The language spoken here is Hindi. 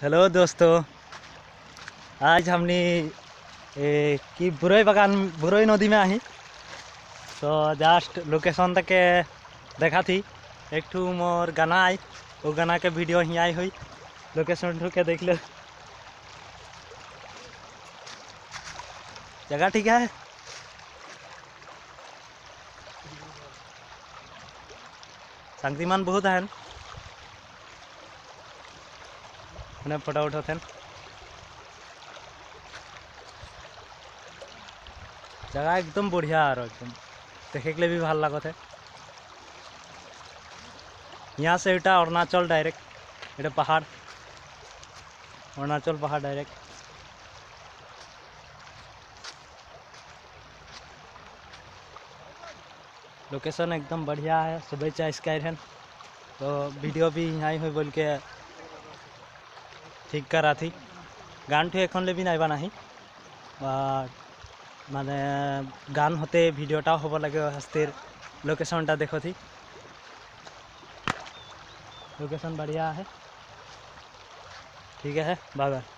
हेलो दोस्तों, आज हमने की बुरई बागान, बुरई नदी में आई तो जस्ट लोकेशन तक देखा थी। एक ठू मोर गाना आई वो गाना के वीडियो ही आई हुई। लोकेशन ठू के देख लो। जगह ठीक है? शांतिमान बहुत है અને ફટાફટ થેન जगह एकदम बढ़िया आरो, एकदम। देखे के लिए भी भल लगते यहाँ से एटा अरुणाचल डायरेक्ट एटा पहाड़। अरुणाचल पहाड़ डायरेक्ट लोकेशन एकदम बढ़िया है, सुबह चाय स्काई है तो वीडियो भी यहाँ ही हुई बोल के ठीक कर राति गान तो एन ले नाबा ना मान गान होते भिडिओटा हम लगे हस्तिर लोकेशन टा देख थी लोकेशन बढ़िया है ठीक है बागर